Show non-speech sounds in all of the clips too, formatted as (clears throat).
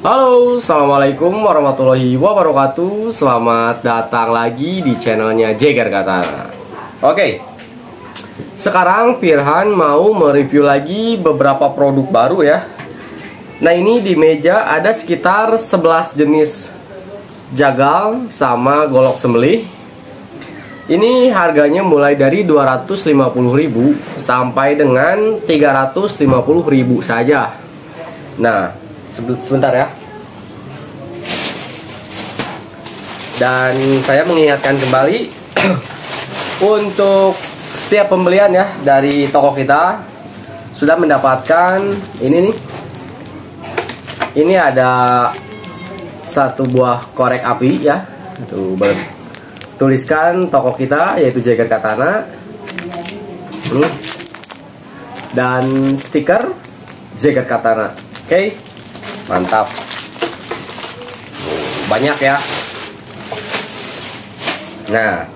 Halo, Assalamualaikum warahmatullahi wabarakatuh. Selamat datang lagi di channelnya Jagger Katana Oke. Sekarang Firhan mau mereview lagi beberapa produk baru ya. Nah ini di meja ada sekitar 11 jenis jagal sama golok sembelih. Ini harganya mulai dari 250.000 sampai dengan 350.000 saja. Nah sebentar ya. Dan saya mengingatkan kembali (clears throat) untuk setiap pembelian ya dari toko kita sudah mendapatkan ini nih. Ini ada satu buah korek api ya. Tuh tuliskan toko kita yaitu Jager Katana. Ini dan stiker Jager Katana. Oke. okay? Mantap. Banyak ya. Nah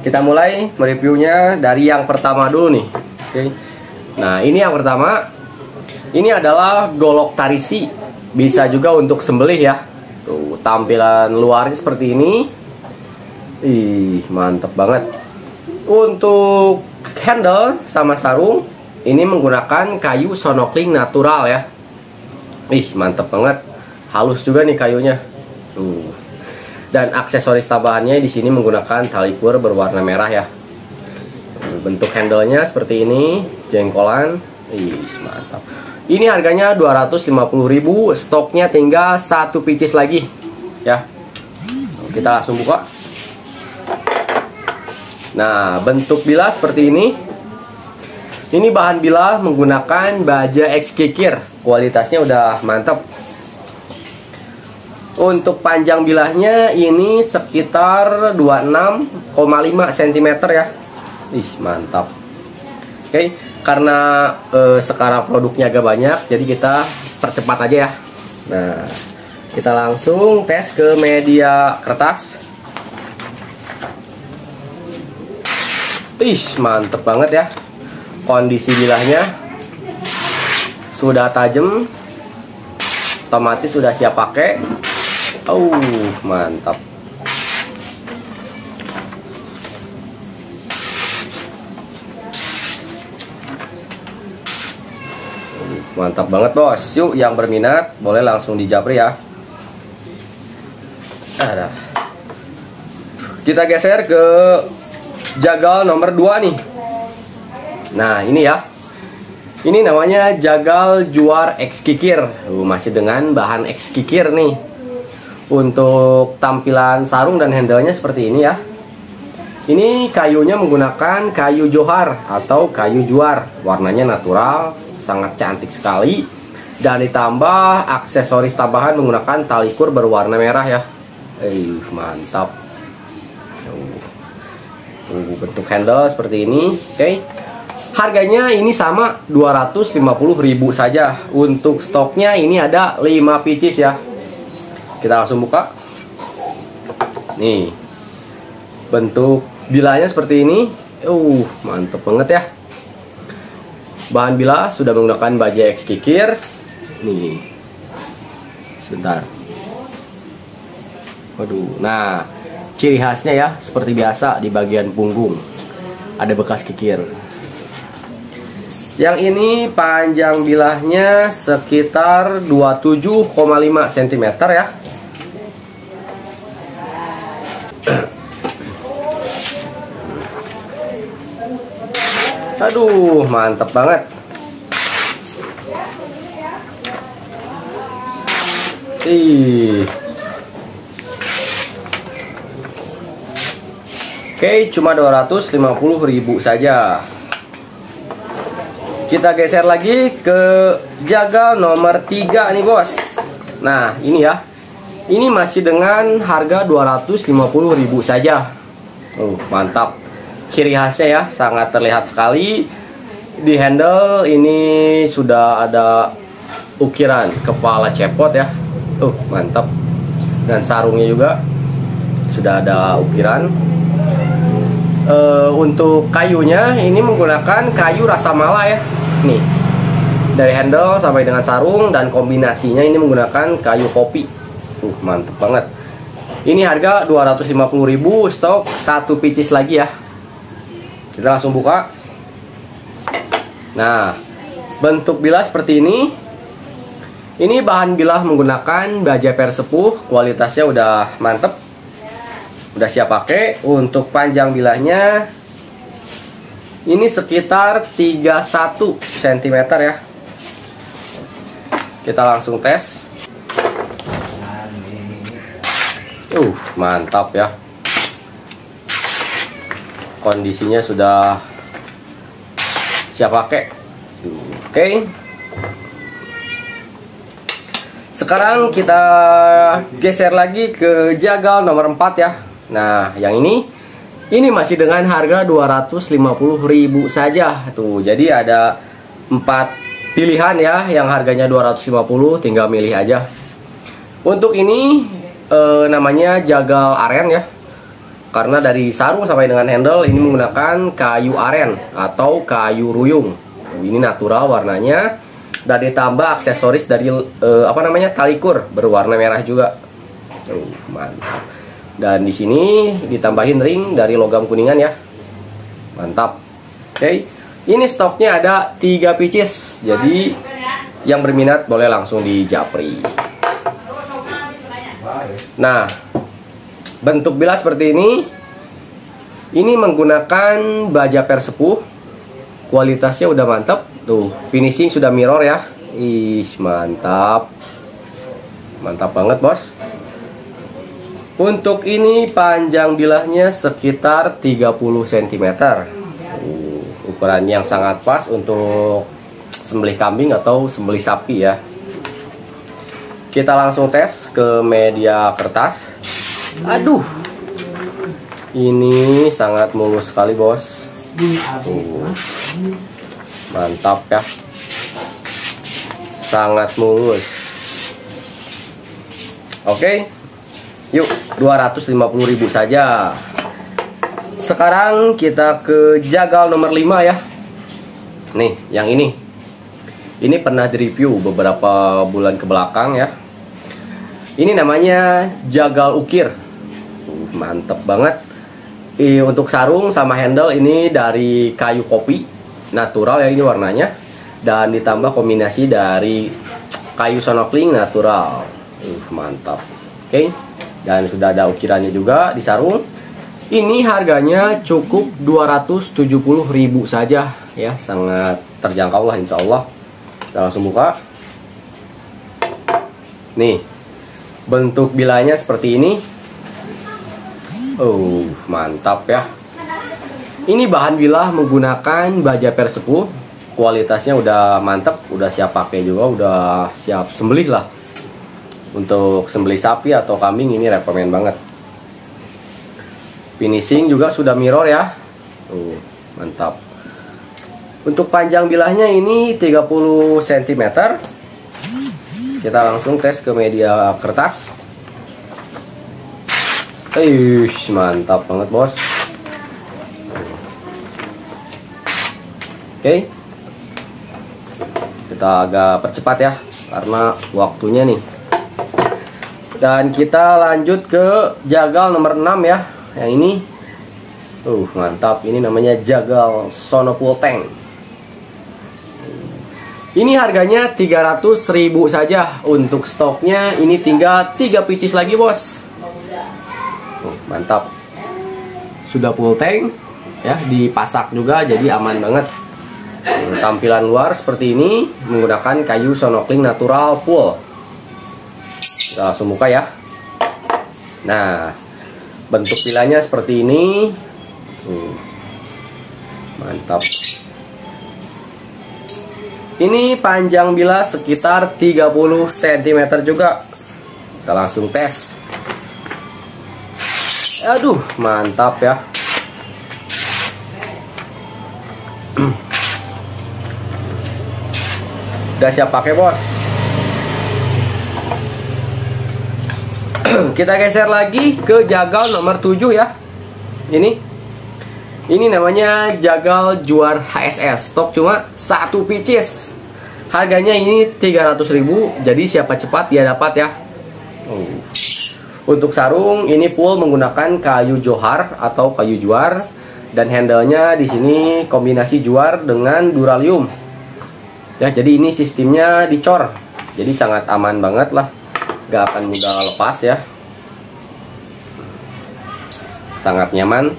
kita mulai mereviewnya dari yang pertama dulu nih. Oke. Nah ini yang pertama. Ini adalah golok tarisi. Bisa juga untuk sembelih ya. Tuh tampilan luarnya seperti ini. Ih mantap banget. Untuk handle sama sarung ini menggunakan kayu sonokling natural ya Ih, mantep banget. Halus juga nih kayunya. Tuh. Dan aksesoris tambahannya di sini menggunakan tali pur berwarna merah ya. Bentuk handle-nya seperti ini, jengkolan. Ih, mantap. Ini harganya 250.000, stoknya tinggal satu pieces lagi. Ya. Kita langsung buka. Nah, bentuk bilas seperti ini. Ini bahan bila menggunakan baja X kikir. Kualitasnya udah mantap. Untuk panjang bilahnya ini sekitar 26,5 cm ya. Ih, mantap. Oke, karena eh, sekarang produknya agak banyak, jadi kita percepat aja ya. Nah, kita langsung tes ke media kertas. Ih, mantep banget ya kondisi bilahnya sudah tajam otomatis sudah siap pakai. Oh mantap. Mantap banget bos. Yuk yang berminat boleh langsung di japri ya. Ada. Kita geser ke jagal nomor 2 nih Nah ini ya. Ini namanya jagal juar X kikir. Uh, Masih dengan bahan X kikir nih. Untuk tampilan sarung dan handlenya seperti ini ya. Ini kayunya menggunakan kayu johar atau kayu juar. Warnanya natural, sangat cantik sekali. Dan ditambah aksesoris tambahan menggunakan tali kur berwarna merah ya. Eh mantap. Uh, bentuk handle seperti ini. Oke. okay. Harganya ini sama 250.000 saja. Untuk stoknya ini ada 5 pieces ya. Kita langsung buka. Nih. Bentuk bilanya seperti ini. Uh, mantep banget ya. Bahan bila sudah menggunakan baja X kikir. Nih. Sebentar. Waduh. Nah, ciri khasnya ya seperti biasa di bagian punggung ada bekas kikir. Yang ini panjang bilahnya sekitar 27,5 cm ya. Aduh, mantep banget. Ih. Oke, cuma 250.000 saja. Kita geser lagi ke jagal nomor 3 nih bos. Nah ini ya. Ini masih dengan harga 250.000 saja. Oh mantap. Ciri khasnya ya sangat terlihat sekali. Di handle ini sudah ada ukiran kepala cepot ya. Tuh mantap. Dan sarungnya juga Sudah ada ukiran uh, untuk kayunya ini menggunakan kayu rasa mala ya nih dari handle sampai dengan sarung dan kombinasinya ini menggunakan kayu kopi. Uh, mantep banget. Ini harga 250.000 stok satu pieces lagi ya. Kita langsung buka. Nah, bentuk bilah seperti ini. Ini bahan bilah menggunakan baja persepuh, kualitasnya udah mantep. Udah siap pakai. Untuk panjang bilahnya ini sekitar 31 cm ya. Kita langsung tes. Uh mantap ya. Kondisinya sudah siap pakai. Oke. Okay. sekarang kita geser lagi ke jagal nomor 4 ya nah yang ini ini masih dengan harga 250.000 saja. Tuh jadi ada empat pilihan ya yang harganya 250 tinggal milih aja. Untuk ini e, namanya jagal aren ya. Karena dari sarung sampai dengan handle ini menggunakan kayu aren atau kayu ruyung. Ini natural warnanya. Dan ditambah aksesoris dari e, apa namanya talikur berwarna merah juga. Uh, mantap dan di sini ditambahin ring dari logam kuningan ya mantap oke okay. Ini stoknya ada 3 pieces. Jadi yang berminat boleh langsung di Japri. Nah, bentuk bila seperti ini. Ini menggunakan baja persepuh. Kualitasnya udah mantap. Tuh, finishing sudah mirror ya. Ih, mantap. Mantap banget, Bos. Untuk ini panjang bilahnya sekitar 30 cm ukuran yang sangat pas untuk sembelih kambing atau sembelih sapi ya. Kita langsung tes ke media kertas. Aduh ini sangat mulus sekali bos. Tuh. mantap ya. Sangat mulus. Oke yuk 250.000 saja sekarang kita ke jagal nomor 5 ya. Nih, yang ini. Ini pernah direview beberapa bulan ke belakang ya. Ini namanya jagal ukir. Uh, mantep banget. I, untuk sarung sama handle ini dari kayu kopi natural ya ini warnanya dan ditambah kombinasi dari kayu sonokling natural. Uh, mantap. Oke. Okay. Dan sudah ada ukirannya juga di sarung ini harganya cukup 270.000 saja ya, sangat terjangkau lah insya Allah. Kita langsung buka. Nih, bentuk bilanya seperti ini. Oh, mantap ya. Ini bahan bilah menggunakan baja persepuh. Kualitasnya udah mantap, udah siap pakai juga, udah siap sembelih lah. Untuk sembelih sapi atau kambing ini rekomend banget. Finishing juga sudah mirror ya. Tuh mantap. Untuk panjang bilahnya ini 30 cm kita langsung tes ke media kertas. Eish, mantap banget bos. Oke. Kita agak percepat ya Karena waktunya nih Dan kita lanjut ke jagal nomor 6 ya. Yang ini uh mantap. Ini namanya jagal sonopul tank ini harganya 300.000 saja. Untuk stoknya ini tinggal 3 pieces lagi bos. Uh, mantap. Sudah full tank ya dipasak juga jadi aman banget. Tampilan luar seperti ini menggunakan kayu sonokling natural full langsung buka ya. Nah bentuk pilanya seperti ini. Mantap. Ini panjang bila sekitar 30 cm juga. Kita langsung tes. Aduh mantap ya. (clears throat) Udah siap pakai bos (clears throat) kita geser lagi ke jagal nomor 7 ya ini ini namanya jagal juar HSS stok cuma satu pieces Harganya ini 300.000, jadi siapa cepat dia dapat ya. Untuk sarung ini full menggunakan kayu johar atau kayu juar dan handlenya di sini kombinasi juar dengan duralium. Ya, jadi ini sistemnya dicor. Jadi sangat aman banget lah. Gak akan mudah lepas ya. Sangat nyaman.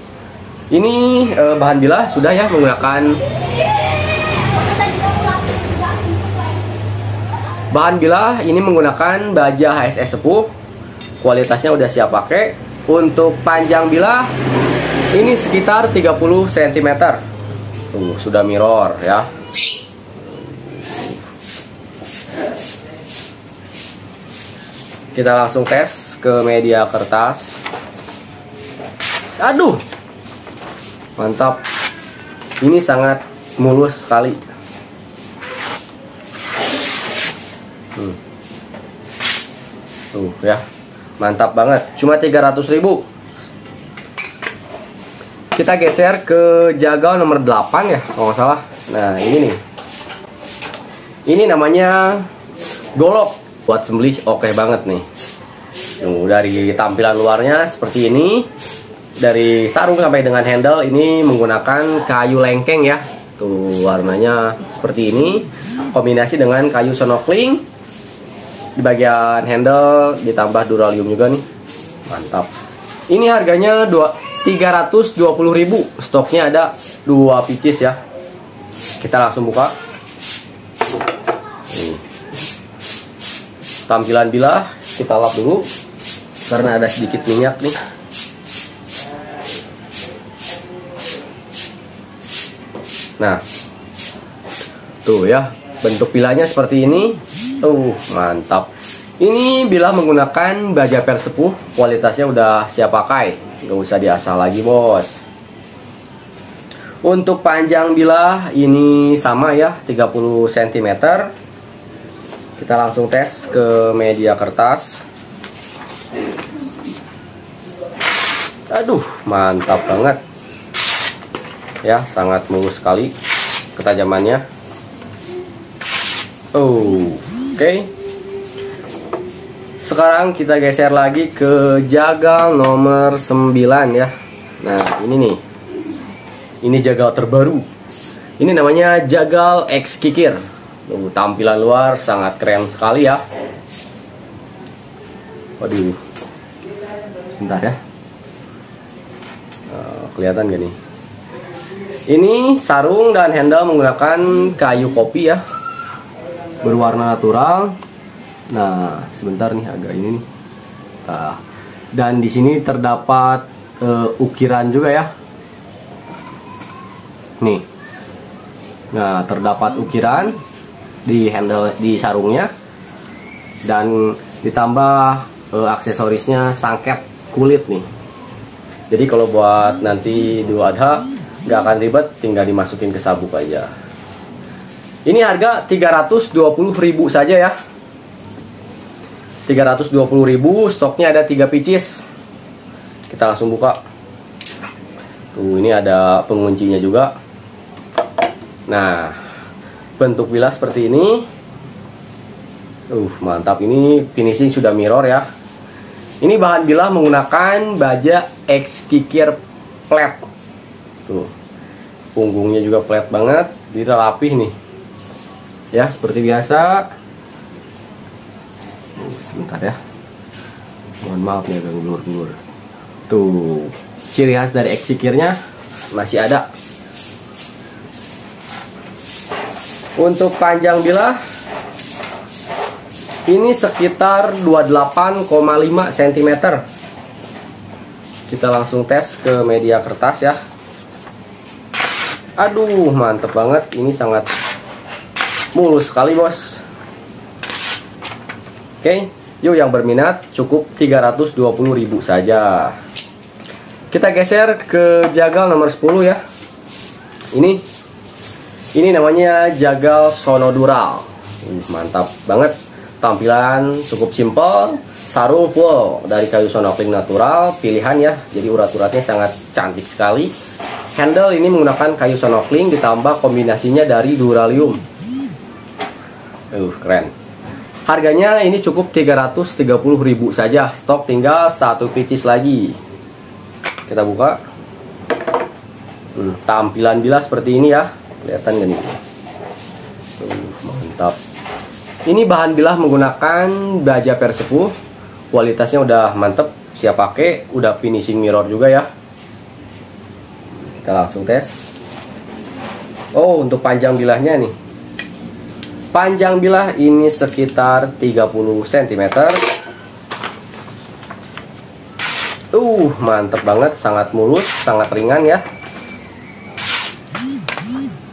Ini eh, bahan bilah sudah ya menggunakan Bahan bilah ini menggunakan baja HSS sepuh. Kualitasnya udah siap pakai. Untuk panjang bilah ini sekitar 30 cm. Tuh, sudah mirror ya. Kita langsung tes ke media kertas. Aduh. Mantap. Ini sangat mulus sekali. Hmm. Tuh ya. Mantap banget. Cuma 300 ribu. Kita geser ke jagal nomor 8 ya, kalau nggak salah. Nah, ini nih. Ini namanya golok. Buat sembelih oke okay banget nih. Tuh, dari tampilan luarnya seperti ini. Dari sarung sampai dengan handle ini menggunakan kayu lengkeng ya. Tuh warnanya seperti ini. Kombinasi dengan kayu sonokling di bagian handle ditambah duralium juga nih mantap ini harganya 320.000 stoknya ada dua pieces ya kita langsung buka tampilan bilah kita lap dulu karena ada sedikit minyak nih nah tuh ya bentuk bilahnya seperti ini Uh, mantap. Ini bila menggunakan baja persepuh, kualitasnya udah siap pakai. Nggak usah diasah lagi, bos. Untuk panjang bilah ini sama ya, 30 cm. Kita langsung tes ke media kertas. Aduh, mantap banget. Ya, sangat mulus sekali ketajamannya. Oh, Oke. Sekarang kita geser lagi ke jagal nomor 9 ya. Nah, ini nih. Ini jagal terbaru. Ini namanya jagal X Kikir. Tuh, tampilan luar sangat keren sekali ya. Waduh. Sebentar ya. Uh, kelihatan gak nih? Ini sarung dan handle menggunakan kayu kopi ya berwarna natural nah sebentar nih agak ini nih nah, dan di sini terdapat uh, ukiran juga ya nih nah terdapat ukiran di handle di sarungnya dan ditambah uh, aksesorisnya sangket kulit nih jadi kalau buat nanti dua adha nggak akan ribet tinggal dimasukin ke sabuk aja ini harga 320.000 saja ya. 320.000, stoknya ada 3 pieces. Kita langsung buka. Tuh, ini ada penguncinya juga. Nah, bentuk bilas seperti ini. Uh, mantap. Ini finishing sudah mirror ya. Ini bahan bilah menggunakan baja X kikir flat. Tuh. Punggungnya juga flat banget, dia rapih nih ya seperti biasa sebentar ya mohon maaf ya agak ngulur-ngulur tuh ciri khas dari eksikirnya masih ada untuk panjang bilah ini sekitar 28,5 cm kita langsung tes ke media kertas ya. Aduh mantep banget. Ini sangat mulus sekali bos. Oke yuk yang berminat cukup 320.000 saja. Kita geser ke jagal nomor 10 ya. Ini ini namanya jagal sonodural uh, mantap banget tampilan cukup simple sarung full dari kayu sonokling natural pilihan ya jadi urat-uratnya sangat cantik sekali handle ini menggunakan kayu sonokling ditambah kombinasinya dari duralium Uh, keren. Harganya ini cukup 330.000 saja. Stok tinggal satu pieces lagi. Kita buka. Hmm, tampilan bilah seperti ini ya. Kelihatan gak nih? Uh, mantap. Ini bahan bilah menggunakan baja persepuh. Kualitasnya udah mantep. Siap pakai, udah finishing mirror juga ya. Kita langsung tes. Oh, untuk panjang bilahnya nih. Panjang bilah ini sekitar 30 cm. Uh, mantep banget, sangat mulus, sangat ringan ya.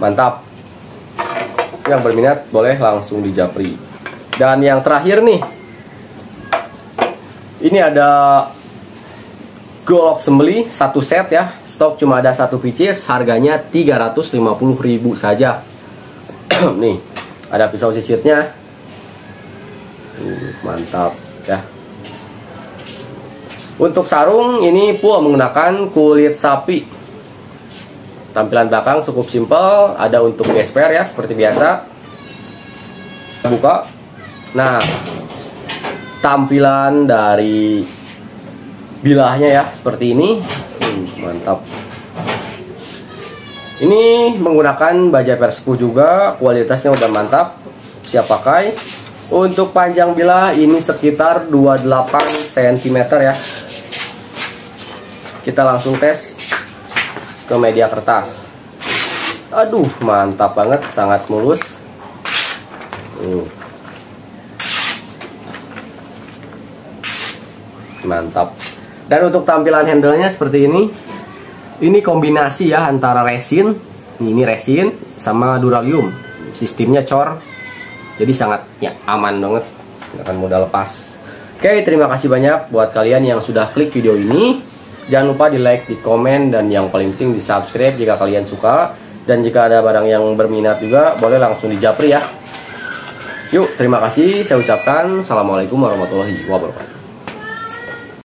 Mantap. Yang berminat boleh langsung di japri. Dan yang terakhir nih. Ini ada golok sembeli satu set ya. Stok cuma ada satu pieces, harganya 350.000 saja. (clears throat) nih ada pisau sisirnya uh, mantap ya untuk sarung ini pul menggunakan kulit sapi tampilan belakang cukup simple ada untuk gesper ya seperti biasa. Buka. Nah tampilan dari bilahnya ya seperti ini. Uh, mantap. Ini menggunakan baja perspuh juga, kualitasnya udah mantap, siap pakai. Untuk panjang bilah ini sekitar 28 cm ya. Kita langsung tes ke media kertas. Aduh, mantap banget, sangat mulus. Uh. Mantap. Dan untuk tampilan handle-nya seperti ini ini kombinasi ya antara resin ini resin sama duralium sistemnya cor jadi sangat ya aman banget akan mudah lepas oke terima kasih banyak buat kalian yang sudah klik video ini jangan lupa di like di komen dan yang paling penting di subscribe jika kalian suka. Dan jika ada barang yang berminat juga boleh langsung di japri ya. Yuk terima kasih. Saya ucapkan assalamualaikum warahmatullahi wabarakatuh